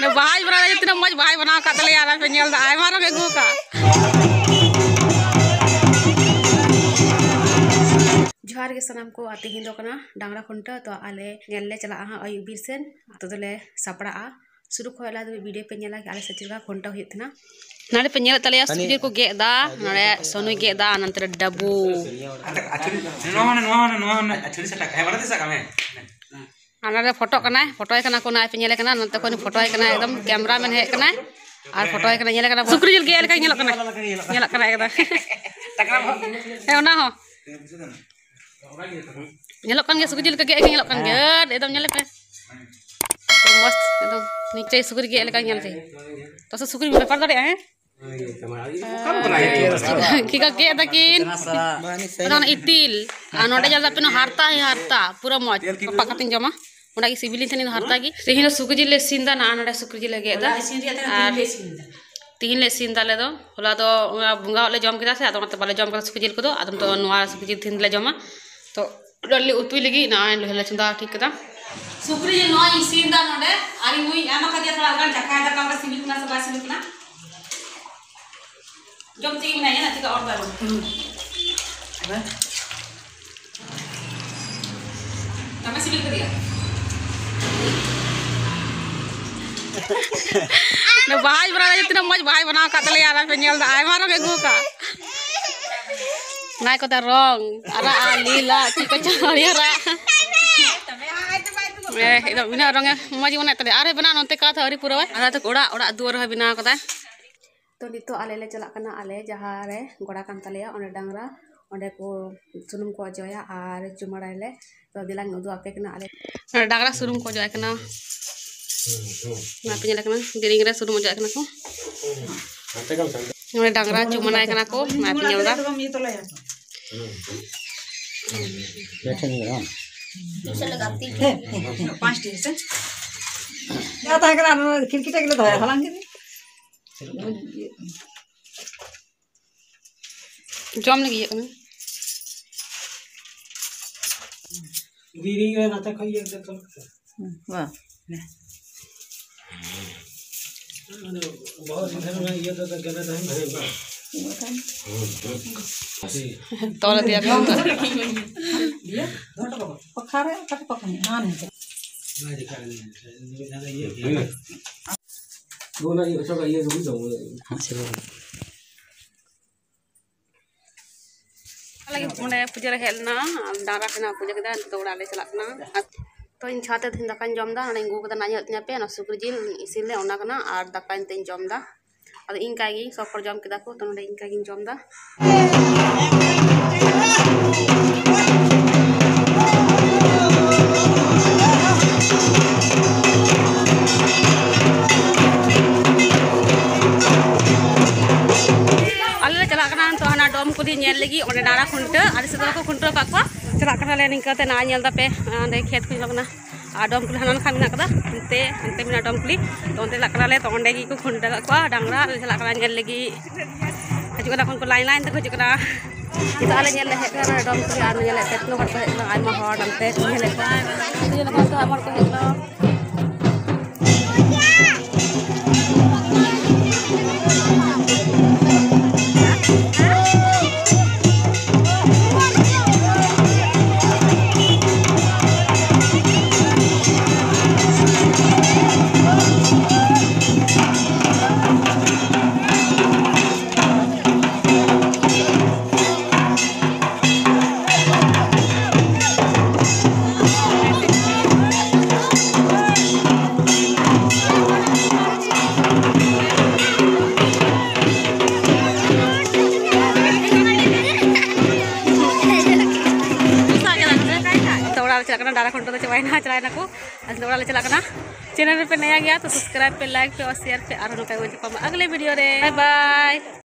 ना भाई बना इतना मज भाई बना का तले यार पे नेल दा आय मारो के गो का जोहार के सनाम को आते हिंदो कना डांगरा खुंटा तो आले नेल चला हा अयु बीर सेन तो दले सपड़ा आ शुरू खोला दो वीडियो पे नेला के आले सचिरगा खुंटा हुई थना नाले पे नेल तले सुजीर को गे दा नाले सोनु गे दा अनंतर Dabboo anada foto kena foto kena kuna apa nyele kena nanti kau foto kena itu kameramen hek kena ar foto kena nyele kena syukur jual gaya kena nyele kena. Nyele kena itu takram he mana ho. Nyele kena syukur jual gaya kena nyele kena gaya itu nyele kena itu mas itu nih cai syukur gaya kena nyele sih terus syukur berapa tadi eh? ᱤᱛᱤᱞ ᱟᱨ ᱱᱚᱰᱮ ᱡᱟᱫᱟ PAN ᱦᱟᱨᱛᱟ ᱦᱮ ᱦᱟᱨᱛᱟ ᱯᱩᱨᱟᱹ ᱢᱚᱡᱽ ᱯᱟᱯᱟ ᱠᱟᱛᱮᱧ ᱡᱚᱢᱟ ᱚᱱᱟᱜᱮ ᱥᱤᱵᱤᱞᱤᱧ ᱛᱟᱦᱮᱱᱟ ᱦᱟᱨᱛᱟ ᱜᱮ ᱛᱮᱦᱮᱧ ᱫᱚ ᱥᱩᱠᱨᱤ ᱡᱤᱞ ᱞᱮ ᱤᱥᱤᱱ ᱫᱟ ᱱᱟ ᱱᱚᱰᱮ ᱥᱩᱠᱨᱤ ᱡᱤᱞ ᱞᱮ ᱜᱮᱫ ᱫᱟ ᱟᱨ ᱛᱮᱦᱮᱧ ᱞᱮ ᱤᱥᱤᱱ ᱫᱟ ᱟᱞᱮ ᱫᱚ ᱦᱚᱞᱟ ᱫᱚ ᱵᱚᱸᱜᱟ ᱦᱚᱸᱞᱮ ᱡᱚᱢ ᱠᱮᱫᱟ ᱥᱮ ᱟᱫᱚ ᱚᱱᱟᱛᱮ ᱵᱟᱞᱮ ᱡᱚᱢ ᱠᱮᱫᱟ ᱥᱩᱠᱨᱤ ᱡᱤᱞ ᱠᱚᱫᱚ ᱟᱫᱚ ᱛᱚ ᱱᱚᱣᱟ ᱥᱩᱠᱨᱤ ᱡᱤᱞ ᱛᱮᱦᱮᱧ ᱞᱮ ᱡᱚᱢᱟ ᱛᱚ ᱰᱟᱹᱞᱤ ᱩᱛᱩᱭ ᱞᱟᱹᱜᱤᱫ ᱱᱟ ᱞᱮ ᱪᱚᱸᱫᱟ ᱴᱷᱤᱠ ᱠᱮᱫᱟ ᱥᱩᱠᱨᱤ ᱡᱤᱞ ᱱᱚᱣᱟ ᱤᱥᱤᱱ ᱫᱟ ᱱᱚᱰᱮ ᱟᱨ ᱤᱧ ᱮᱢ ᱟᱠᱟᱫᱮᱭᱟ ᱛᱷᱚᱲᱟ ᱜᱟᱱ ᱪᱟᱠᱟᱭ ᱫᱟᱠᱟ ᱥᱤᱵᱤᱞ ᱠᱟᱱᱟ ᱥᱮ ᱵᱟᱭ ᱥᱤᱵᱤᱞ ᱠᱟᱱᱟ जम ती में ना तिका और बारो तमे सिमिल कर दिया ने भाई बना इतना मज भाई बना का तले यार पे नेल दा आय मारो के गो का नाय को ता रंग अरा लीला चिको चहरिया एकदम बिना रंगे मज बना तले अरे बना नोते का था अरे पूरा अरे तो ओड़ा ओड़ा दुआर है बिना कदा तो ᱛᱚ ᱱᱤᱛᱚᱜ ᱟᱞᱮ ᱞᱮ ᱪᱟᱞᱟᱜ ᱠᱟᱱᱟ ᱟᱞᱮ ᱡᱟᱦᱟᱸ ᱨᱮ ᱜᱚᱲᱟ ᱠᱟᱱ ᱛᱟᱞᱮᱭᱟ ᱚᱸᱰᱮ ᱰᱟᱝᱨᱟ ᱚᱸᱰᱮ ᱠᱚ ᱥᱩᱱᱩᱢ ᱠᱚ ᱚᱡᱚᱭᱟ ᱟᱨ ᱪᱩᱢᱟᱹᱲᱟᱭᱟᱞᱮ ᱛᱚ ᱫᱮᱞᱟᱧ ᱩᱫᱩᱜ ᱟᱯᱮ ᱠᱟᱱᱟ ᱟᱞᱮ ᱰᱟᱝᱨᱟ ᱥᱩᱱᱩᱢ ᱠᱚ ᱚᱡᱚᱭ ᱠᱟᱱᱟ ᱚᱱᱟᱯᱮ ᱧᱮᱞ ᱠᱟᱱᱟ ᱫᱮᱨᱤᱝ ᱨᱮ ᱥᱩᱱᱩᱢ ᱚᱡᱚᱭ ᱠᱟᱱᱟ ᱠᱚ ᱚᱸᱰᱮ ᱰᱟᱝᱨᱟ ᱪᱩᱢᱟᱹᱲᱟᱭ ᱠᱟᱱᱟ ᱠᱚ ᱚᱱᱟᱯᱮ ᱧᱮᱞ ᱫᱟ ᱵᱮᱴᱷᱮᱱ ᱜᱮ ᱵᱟᱝ ᱯᱟᱸᱪᱴᱤ ᱥᱮ ᱡᱟ ᱛᱟᱦᱮᱸ ᱠᱟᱱᱟ ᱠᱷᱤᱲᱠᱤᱴᱟ ᱜᱮᱞᱮ ᱫᱚᱦᱚᱭᱟ ᱦᱟᱞᱟᱝ ᱠᱤᱫᱤ lagi ya kana Diri kan nata kau yang dah kalau वाह बहुत इधर में ये तो गलत है हाँ नहीं मैं दिखा रही हूँ ये ये अच्छा ये तो दो helna dara kena puja kita to ora le chalak na to in chate thin dakan jom da ane ngu kada nanya nya pe na sukri jil isin le ona kana ar dakan tin jom da ado in kai gi sokor jom kida ko to node in kai gi jom da ale ᱡᱩᱫᱤ ᱧᱮᱞ ᱞᱟᱹᱜᱤᱫ ᱚᱸᱰᱮ ᱰᱟᱲᱟ ᱠᱷᱩᱱᱴᱟᱹᱣ ᱟᱞᱮ ᱥᱮᱫ ᱫᱚᱠᱚ ᱠᱷᱩᱱᱴᱟᱹᱣ ᱠᱟᱜ ᱠᱚᱣᱟ ᱪᱟᱞᱟᱜ ᱠᱟᱱᱟᱞᱮ ᱱᱤᱝᱠᱟᱹᱛᱮ ᱱᱟ ᱧᱮᱞ ᱫᱟᱯᱮ ᱚᱸᱰᱮ ᱠᱷᱮᱛ ᱠᱚ ᱧᱮᱞᱚᱜ ᱠᱟᱱᱟ ᱟᱨ ᱰᱚᱢ ᱠᱩᱞᱤ ᱦᱟᱱᱟ ᱱᱟᱠᱷᱟ ᱢᱮᱱᱟᱜ ᱠᱟᱫᱟ ᱚᱱᱛᱮ ᱚᱱᱛᱮ ᱢᱮᱱᱟᱜ ᱰᱚᱢ ᱠᱩᱞᱤ ᱛᱚ ᱚᱱᱛᱮ ᱪᱟᱞᱟᱜ ᱠᱟᱱᱟᱞᱮ ᱛᱚ ᱚᱸᱰᱮ ᱜᱮᱠᱚ ᱠᱷᱩᱱᱴᱟᱹᱣ ᱠᱟᱜ ᱠᱚᱣᱟ ᱰᱟᱝᱨᱟ ᱟᱞᱮ ᱪᱟᱞᱟᱜ ᱠᱟᱱᱟ ᱧᱮᱞ ᱞᱟᱹᱜᱤᱫ ᱦᱤᱡᱩᱜ ᱠᱟᱱᱟ ᱠᱷᱚᱱ ᱠᱚ ᱞᱟᱭᱤᱱ ᱞᱟᱭᱤᱱ ᱛᱮᱠᱚ ᱦᱤᱡᱩᱜ ᱠᱟᱱᱟ ᱱᱤᱛᱚᱜ ᱟᱞᱮ ᱧᱮᱞ ᱞᱮ ᱦᱮᱡ ᱠᱟᱱᱟ ᱰᱚᱢ ᱠᱩᱞᱤ ᱟᱨ ᱧᱮᱞᱮᱫ ᱛᱮ ᱛᱤᱱᱟᱹᱜ ᱦᱚᱲ ᱠᱚ ᱦᱮᱡ ᱠᱟᱱᱟ ᱟᱭᱢᱟ ᱦᱚᱲ ᱚᱱᱛᱮ ᱧᱮᱞᱮᱫ ᱠᱚᱣᱟ ᱟᱭᱢᱟ ᱦᱚᱲ ᱠᱚ ᱦᱮᱡ ᱠᱟᱱᱟ खंडो तो चबाई ना, चलाए ना को। आज ले चैनल पे नया गया तो सब्सक्राइब पे लाइक पे और शेयर पे और अगले वीडियो रे। बाय